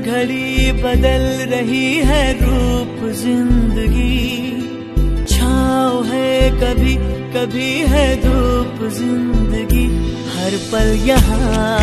घड़ी बदल रही है रूप ज़िंदगी। छाव है कभी कभी है धूप ज़िंदगी। हर पल यहाँ